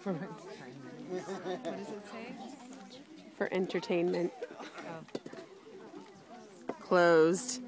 For entertainment. What does it say? For entertainment. Oh. Closed.